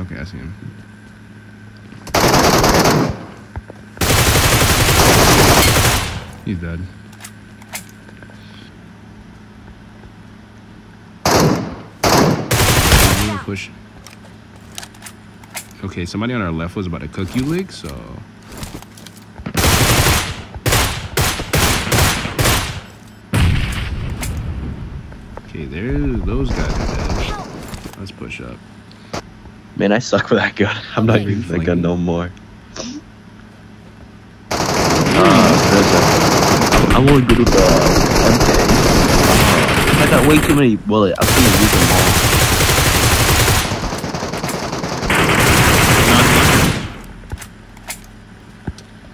okay, I see him. He's dead. Push. Okay, somebody on our left was about to cook you, Lig, so. Okay, there, those guys are dead. Let's push up. Man, I suck with that gun. I'm not Okay. using that gun no more. Uh, I'm only good with the MK. Uh, I got way too many bullets. I can't use them all.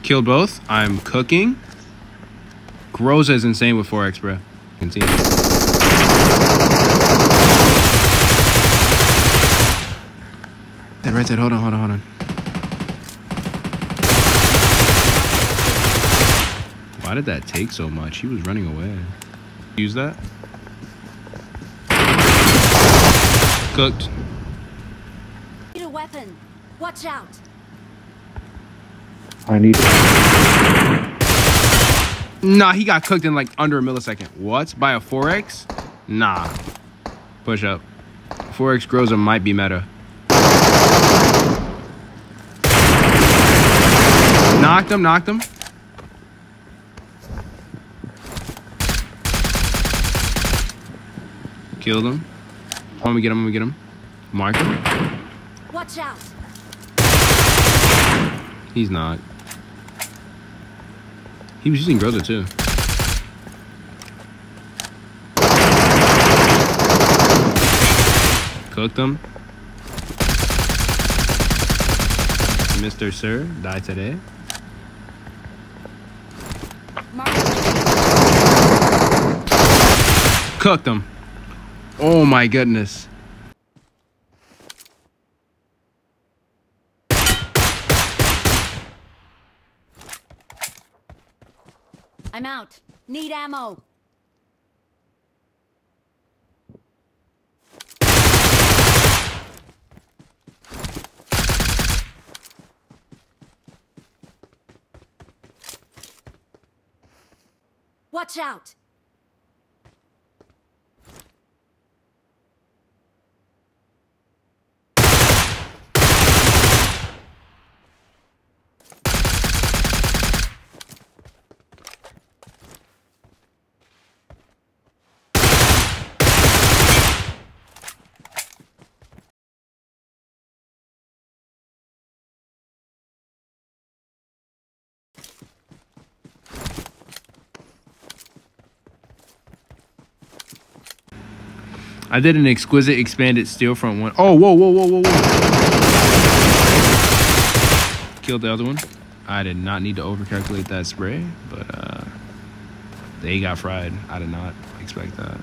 Killed both. I'm cooking. Groza is insane with 4x, bro. You can see it. That right there. Hold on, hold on, hold on. Why did that take so much? He was running away. Use that. Cooked. Need a weapon. Watch out. I need Nah, he got cooked in like under a millisecond. What? By a 4x? Nah. Push up. 4x Groza might be meta. Knocked him, knocked him. Killed him. I'm gonna get him, I'm gonna get him. Mark him. Watch out. He's not. He was using Groza too. Cooked him. Mr. Sir, die today. Mark. Cooked him. Oh my goodness. I'm out. Need ammo. Watch out. I did an exquisite expanded steel front one. Oh, whoa, whoa, whoa, whoa, whoa. Killed the other one. I did not need to overcalculate that spray, but uh, they got fried. I did not expect that.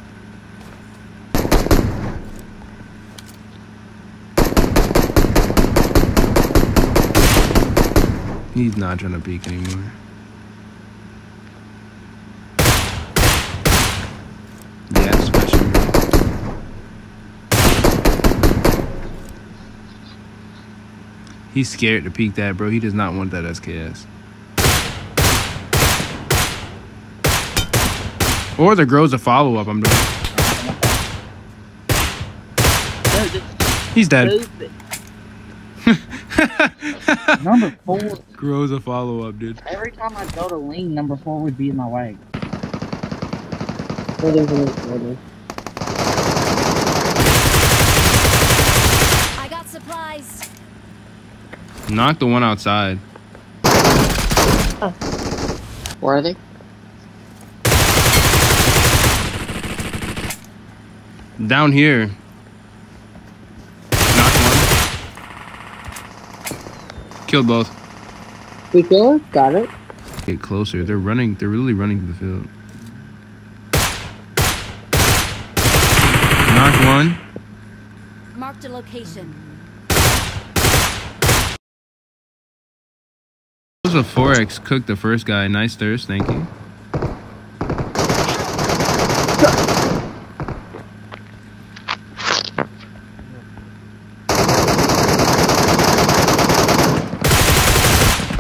He's not trying to peek anymore. Yeah, especially. He's scared to peek that, bro. He does not want that SKS. Or there Groza follow up. I'm doing. He's dead. number four. Groza follow up, dude. Every time I go to lean, number four would be in my way. Oh, I got supplies. Knock the one outside. Where are they? Down here. Knock one. Killed both. We kill her? Got it. Get closer. They're running. They're really running to the field. Knock one. Marked a location. was a 4x cook, the first guy. Nice thirst, thank you.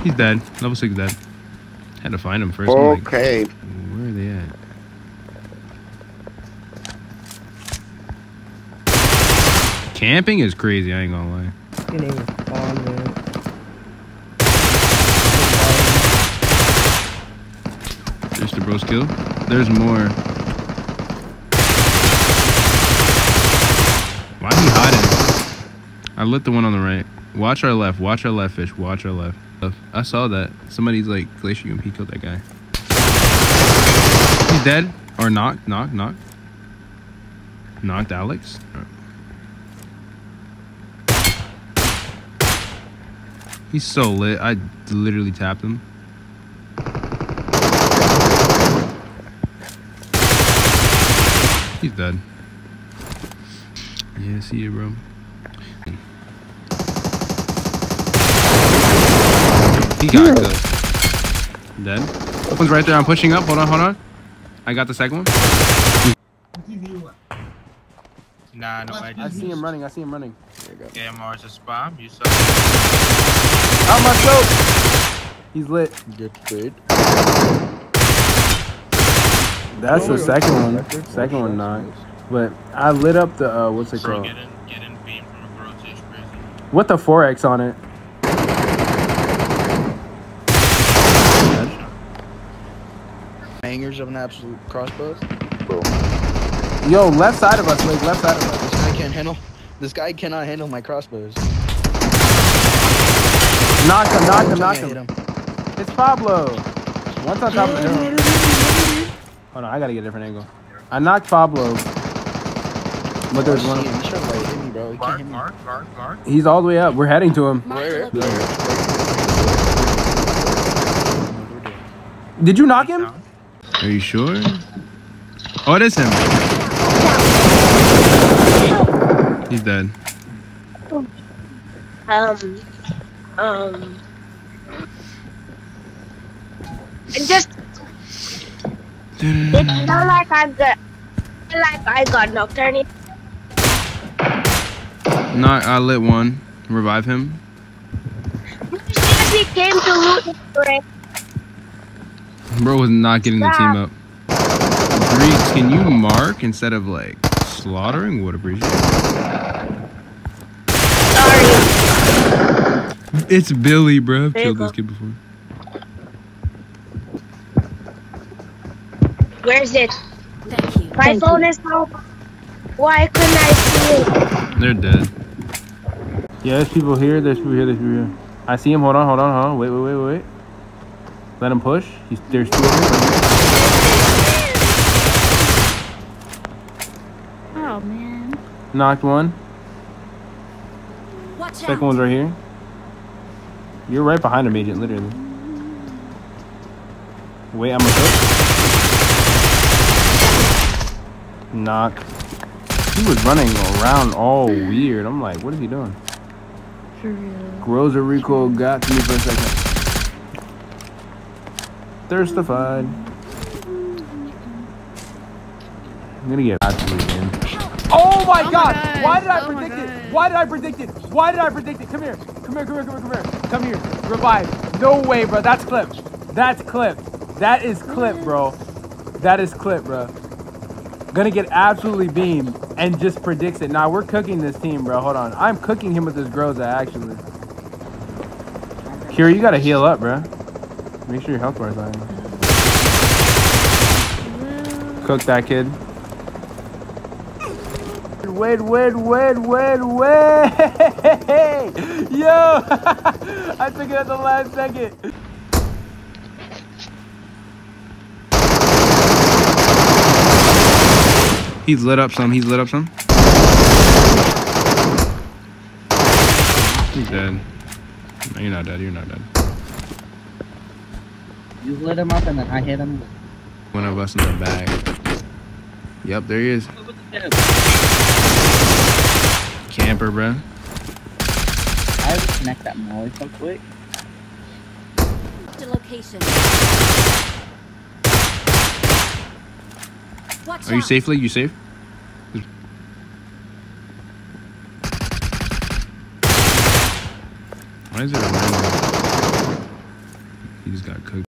He's dead. Level 6 dead. Had to find him first. Okay. Like, where are they at? Camping is crazy, I ain't gonna lie. You spawn, man. There's more. Why he hiding? I lit the one on the right. Watch our left. Watch our left, fish. Watch our left. I saw that. Somebody's like glacier UMP killed that guy. He's dead. Or knocked. Knocked. Knocked. Knocked Alex. He's so lit. I literally tapped him. He's dead. Yeah, see you, bro. He got good. Dead. One's right there. I'm pushing up. Hold on, hold on. I got the second one. Nah, no, I I see him running. I see him running. AMR's a spam. You saw. Out my scope. He's lit. Good, good. That's the second one. Second one not. But I lit up the uh, what's it called? get in, get in beam from a garage is crazy. What the 4x on it? Hangers of an absolute crossbow. Yo, left side of us, like left side of us. This guy can't handle. This guy cannot handle my crossbows. Knock him, knock him, knock me I hit him. It's Pablo. Once on top of the hill. Hold on, I gotta get a different angle. I knocked Pablo. But there's one. see him. He's like hit me, bro. He can't hit me. mark, mark, mark. He's all the way up. We're heading to him. Mark Where? Did you knock him? Are you sure? Oh, it is him. He's dead. um, um, it just it's not like I got like I got knocked or anything. Knock. I lit one. Revive him. He came to loot. Bro was not getting the team up. Greeks, can you mark instead of like slaughtering? Would appreciate. it. Sorry. It's Billy, bro. I've killed this kid before. Where's it? Thank you. My phone is out. Why couldn't I see it? They're dead. Yeah, there's people here. There's people here. There's people here. I see him. Hold on. Hold on. Hold on. Wait. Wait. Wait. Wait. Wait. Let him push. He's there's two of them. Oh man. Knocked one. Watch Second out. one's right here. You're right behind him, agent. Literally. Wait. I'm gonna cook. Knock. He was running around all weird. I'm like, what is he doing? For real. Groza Rico got to me for a second. Thirstified. I'm gonna get absolutely in. Oh my Oh god! God. Why did I Oh predict it? Why did I predict it? Why did I predict it? Come here. Come here, come here, come here, come here. Come here. Revive. No way, bro. That's clip. That's clip. That is clip, bro. That is clip, bro. Gonna get absolutely beamed and just predicts it. Now we're cooking this team, bro. Hold on. I'm cooking him with this Groza, actually. Kira, you gotta heal up, bro. Make sure your health bar is high. Cook that kid. Wait, wait, wait, wait, wait! Yo! I took it at the last second. He's lit up some. He's lit up some. He's dead. No, you're not dead. You're not dead. You lit him up and then I hit him. One of us in the bag. Yep, there he is. Camper, bro. I have to connect that molly so quick. The location. Watch Are you out. safely? You safe? Why is it a random? Niggas got cooked.